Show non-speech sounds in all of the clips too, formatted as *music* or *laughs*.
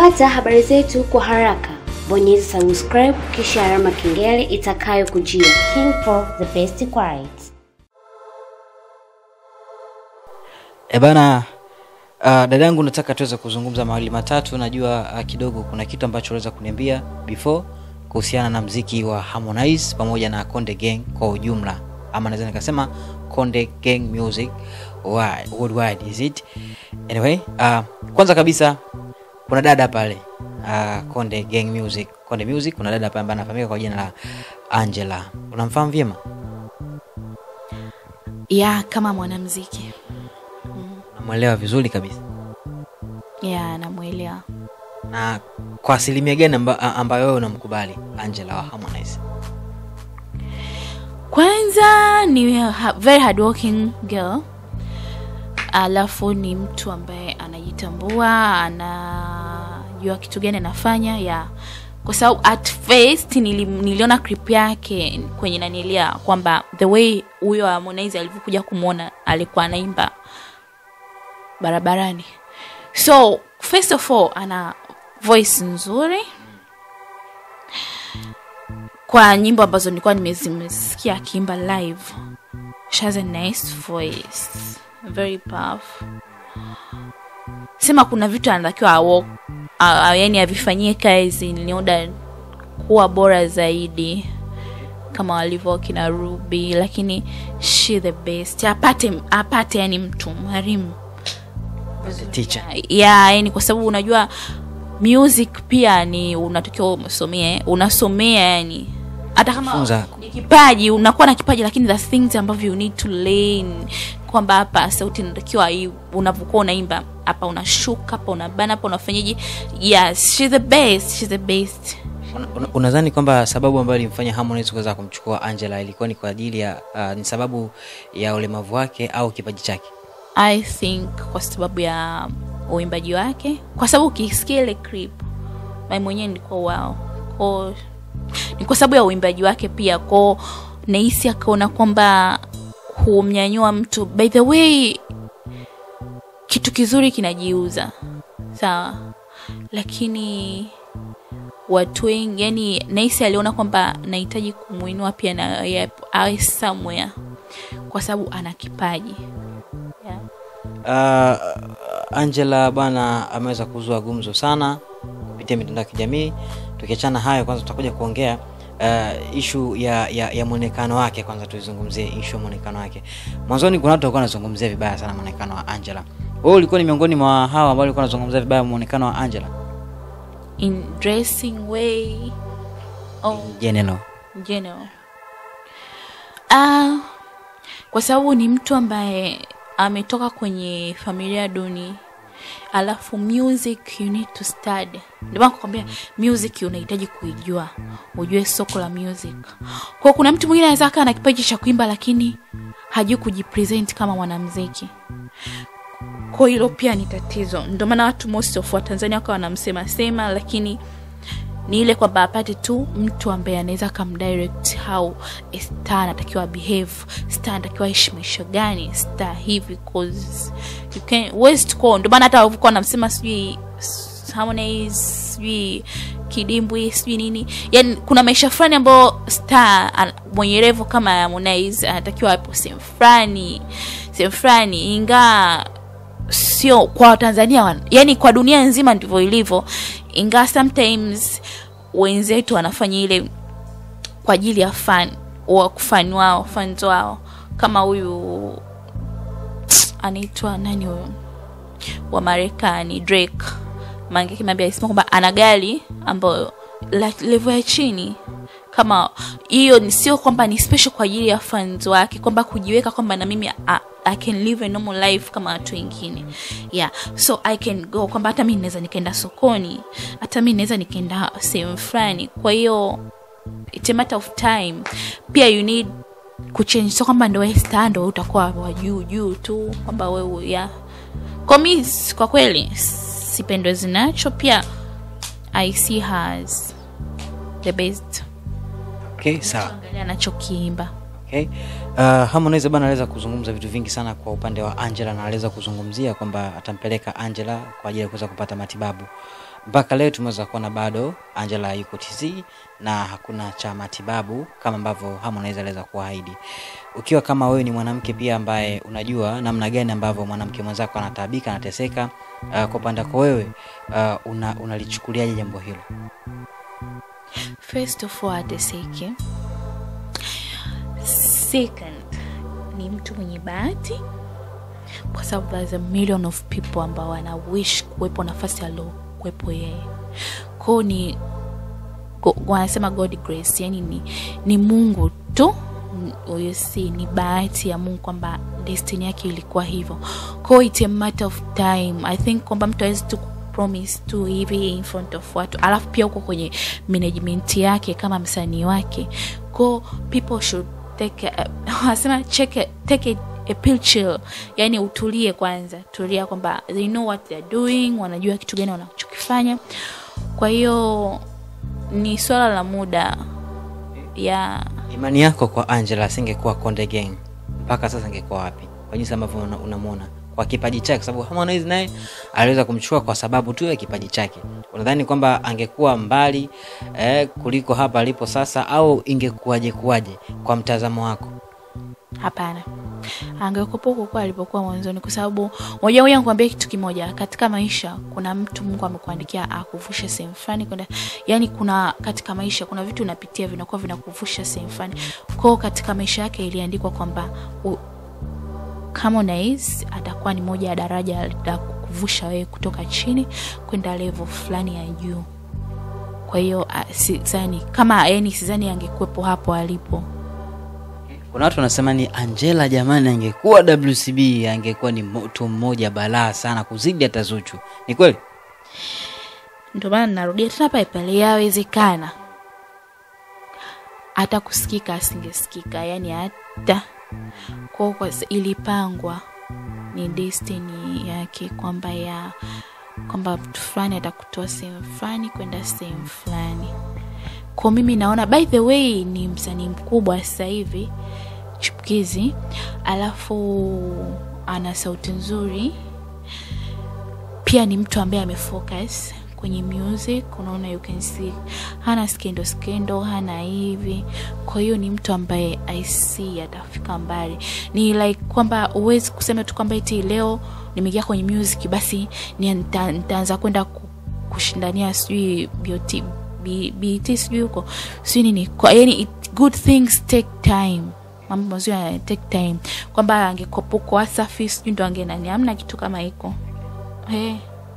Kupata habari zetu kwa haraka, bonyeza subscribe kisha alama kengele itakayokujia. King for the best quiet. E bana, uh, dadangu, nataka tuweze kuzungumza mawili matatu. Najua uh, kidogo kuna kitu ambacho unaweza kuniambia before kuhusiana na mziki wa Harmonize pamoja na Konde Gang kwa ujumla, ama naweza nikasema Konde Gang Music wide- worldwide is it? Anyway, uh, kwanza kabisa kuna dada pale uh, Konde Gang Music, Konde Music, kuna dada pale ambaye anafahamika kwa jina la Angela. Unamfahamu vyema? ya kama mwanamziki namwelewa vizuri kabisa? ya namwelewa na kwa asilimia gani amba, ambayo wewe unamkubali Angela wa Harmonize? kwanza ni very very hardworking girl alafu ni mtu ambaye anajitambua anajua kitu gani anafanya ya kwa sababu at first nili, niliona clip yake kwenye nanilia kwamba the way huyo Harmonize alivyokuja kumwona alikuwa anaimba barabarani. So first of all ana voice nzuri. Kwa nyimbo ambazo nilikuwa nimezimesikia akiimba live she has a nice voice very powerful. Sema kuna vitu anatakiwa yani avifanyie kazi nioda kuwa bora zaidi kama walivyo kina ruby lakini she the best. Apate apate yani mtu mwalimu. Teacher. ya yani kwa sababu unajua music pia ni unatokiwa umesomea unasomea yani. Hata kama ni kipaji unakuwa na kipaji lakini the things ambavyo you need to learn kwamba hapa sauti inatakiwa hii, unavyokuwa unaimba hapa unashuka hapa unabana hapa unafanyaje? Yes she's the best she's the best. Una- una- kwamba sababu ambayo ilimfanya Harmonize kuweza kumchukua Angela ilikuwa ni kwa ajili ya uh, ni sababu ya ulemavu wake au kipaji chake? i think kwa sababu ya uimbaji wake. Kwa sababu ukisikia ile clip mimi mwenyewe nilikuwa wao ko ni kwa sababu ya uimbaji wake pia. Ko nahisi akaona kwamba humnyanyua mtu by the way kitu kizuri kinajiuza sawa lakini watu wengi yani naisi aliona kwamba nahitaji kumwinua pia na awe somewhere kwa sababu ana kipaji yeah. Uh, Angela bana ameweza kuzua gumzo sana kupitia mitandao ya kijamii. Tukiachana hayo, kwanza tutakuja kuongea uh, ishu ya, ya, ya mwonekano wake. Kwanza tuizungumzie ishu ya mwonekano wake. Mwanzoni kuna watu walikuwa wanazungumzia vibaya sana mwonekano wa Angela. Wewe ulikuwa ni miongoni mwa hawa ambao walikuwa wanazungumzia vibaya mwonekano wa Angela in dressing way oh. general? general ah kwa sababu ni mtu ambaye ametoka kwenye familia duni alafu music you need to study. Ndio maana kukwambia music unahitaji kuijua. Ujue soko la music. Kwa kuna mtu mwingine anaweza kaa na kipaji cha kuimba lakini hajui kujipresent kama mwanamziki kwa hilo pia ni tatizo. Ndio maana watu most of wa tanzania wakawa wanamsema sema lakini ni ile kwamba apate tu mtu ambaye anaweza akamdirect how star anatakiwa behave star anatakiwa heshimisho gani star hivi cause you can waste ko ndio maana hata walivyokuwa wanamsema sijui sijui kidimbwi sijui nini. Yani kuna maisha fulani ambayo star mwenye revo kama Harmonize anatakiwa apo sehemu fulani sehemu fulani ingaa sio kwa Tanzania, yani kwa dunia nzima ndivyo ilivyo. Ingaa sometimes wenzetu wanafanya ile kwa ajili ya fan wa kufani wao fans wao. Kama huyu anaitwa nani huyu? Wa marekani drake. Mange kimambia alisema kwamba ana gari ambayo level ya chini. Kama hiyo sio kwamba ni special kwa ajili ya fans wake kwamba kujiweka kwamba na mimi I, can live a normal life kama watu wengine. Yeah. So i can go kwamba hata mi naweza nikaenda sokoni hata mi naweza nikaenda sehemu fulani. Kwa hiyo it's a matter of time. Pia you need kuchange so kwamba ndo star ndo utakuwa wa juu juu tu kwamba wewe ya kwa mi kwa kweli sipendwezi zinacho. Pia i see her as the best. Okay, sawa. angalia anachokiimba. Okay. Uh, Harmonize bana aliweza kuzungumza vitu vingi sana kwa upande wa Angela na aliweza kuzungumzia kwamba atampeleka Angela kwa ajili ya kuweza kupata matibabu. mpaka leo tumeweza kuona bado angela yuko tz na hakuna cha matibabu kama ambavyo harmonize aliweza kuahidi. Ukiwa kama wewe ni mwanamke pia ambaye unajua namna gani ambavyo mwanamke mwenzako anataabika anateseka uh, kwa upande wako wewe uh, una, jambo hilo? First of all ateseke second ni mtu mwenye bahati kwa sababu there's a million of people ambao wana wish kuwepo nafasi aliokuwepo yeye. Kwao ni go, wanasema god grace yani ni, ni mungu tu si ni bahati ya mungu kwamba destiny yake ilikuwa hivyo. Kwao it's a matter of time. I think kwamba mtu awezi tu promise tu hivi in front of watu. Alafu pia huko kwenye management yake kama msanii wake. Ko people should take *laughs* wanasema take, a, take a, chill. Yani utulie kwanza. Tulia kwamba they know what theyare doing wanajua kitu gani wanachokifanya. Kwa hiyo ni swala la muda ya imani yako kwa angela asingekuwa konde gang. Mpaka sasa angekuwa wapi? Kwa jinsi ambavyo unamwona una- kwa kipaji chake sababu harmonize naye aliweza kumchukua kwa sababu tu ya kipaji chake. Unadhani kwamba angekuwa mbali eh, kuliko hapa alipo sasa au ingekuwaje kuwaje kwa mtazamo wako? Hapana. Angekuwepo huko alipokuwa mwanzoni kwa sababu moja moja nikuambia kitu kimoja. Katika maisha kuna mtu mungu amekuandikia akuvushe sehemu fulani kwenda yani kuna katika maisha kuna vitu unapitia vinakuwa vinakuvusha sehemu fulani. Kwao katika maisha yake iliandikwa kwamba Harmonize atakuwa ni moja ya daraja la kukuvusha wewe kutoka chini kwenda level fulani ya juu. Kwa hiyo sizani sidhani kama yani sidhani angekuwepo hapo alipo. Kuna watu wanasema ni angela jamani angekuwa wcb angekuwa ni mtu mmoja balaa sana kuzidi hata zuchu. Ni kweli? Ndio maana narudia tena pale pale yawezekana. Hata kusikika asingesikika yani hata kwao kwa ilipangwa ni destiny yake kwamba ya kwamba mtu fulani atakutoa sehemu fulani kwenda sehemu fulani. Kwa mimi naona by the way ni msanii mkubwa sasa hivi chipukizi alafu ana sauti nzuri. Pia ni mtu ambaye amefocus kwenye music unaona you can see hana skendo skendo hana hivi. Kwa hiyo ni mtu ambaye i see atafika mbali. Ni like kwamba uwezi kusema tu kwamba eti leo nimeingia kwenye music basi ni- nitaanza kwenda kushindania sijui beauty BT sijui huko. Sijui nini. Kwa yani good things take time. Mambo mazuri yana take time. Kwamba angekopoko wasafi sijui ndo angenani amna kitu kama hiko. Hey.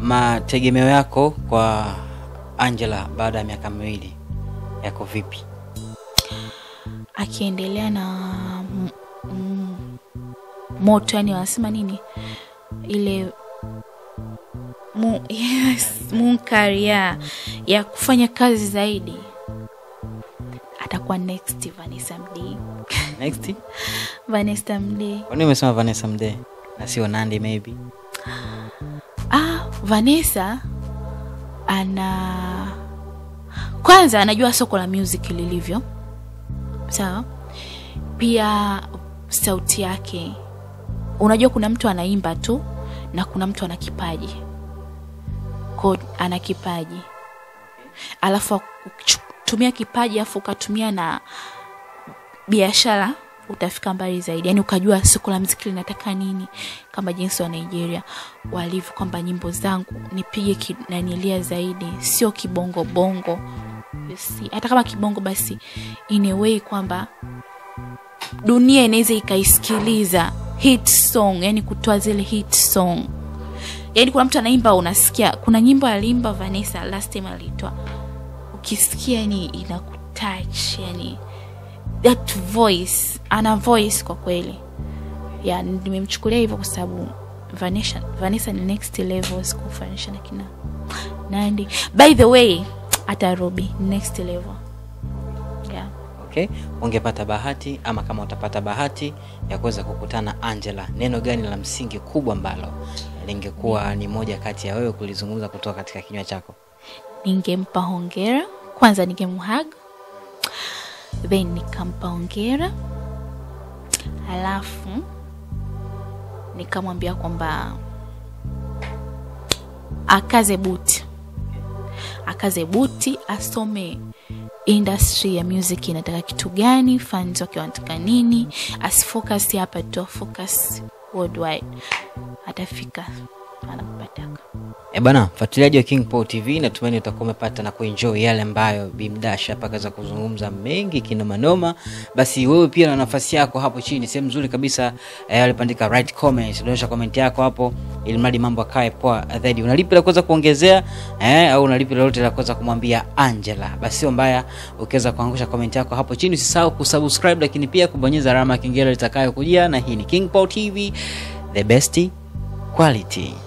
Mategemeo yako kwa angela baada ya miaka miwili yako vipi? Akiendelea na moto yani wanasema nini? Ile mu, yes, munkari ya, ya kufanya kazi zaidi. Atakuwa next vanessa mdee next? Vanessa mdee kwani umesema vanessa mdee na sio nandi maybe ah, vanessa ana kwanza anajua soko la music lilivyo. Sawa. Pia sauti yake unajua kuna mtu anaimba tu na kuna mtu ana kipaji. Ko ana kipaji. Alafu tumia kipaji alafu ukatumia na biashara utafika mbali zaidi. Yani ukajua soko la mziki linataka nini kama jinsi wa nigeria walivyo kwamba nyimbo zangu nipige kinanilia zaidi sio kibongo bongo. Si, hata kama kibongo basi in a way kwamba dunia inaweza ikaisikiliza hit song yani kutoa zile hit song. Yani kuna mtu anaimba unasikia kuna nyimbo aliimba vanessa last time alitoa ukisikia yani inakutouch yani that voice ana voice kwa kweli. Ya nimemchukulia hivyo kwa sababu vanessa, vanessa ni next level sikufanisha na kina nandi. By the way hata robi next level. Yeah. okay ungepata bahati ama kama utapata bahati ya kuweza kukutana angela neno gani la msingi kubwa ambalo lingekuwa ni moja kati ya wewe kulizungumza kutoka katika kinywa chako? Ningempa hongera. Kwanza ningemhag then nikampa hongera halafu nikamwambia kwamba akaze buti. Akaze buti asome industry ya music inataka kitu gani fans wake wanataka nini asifocus hapa tu focus worldwide. Atafika E bana, mfuatiliaji wa King Paul TV, natumaini utakuwa umepata na kuenjoy yale ambayo Bimdash hapa kaza kuzungumza mengi kinomanoma. Basi wewe pia na nafasi yako hapo chini, sehemu nzuri kabisa eh, alipandika right comment, dondosha comment yako hapo, ili mradi mambo akae poa zaidi. Unalipi la kuweza kuongezea eh, au unalipi lolote la kuweza kumwambia Angela? Basi sio mbaya ukiweza kuangusha comment yako hapo chini. Usisahau kusubscribe, lakini pia kubonyeza alama ya kengele itakayokujia. Na hii ni King Paul TV, the best quality.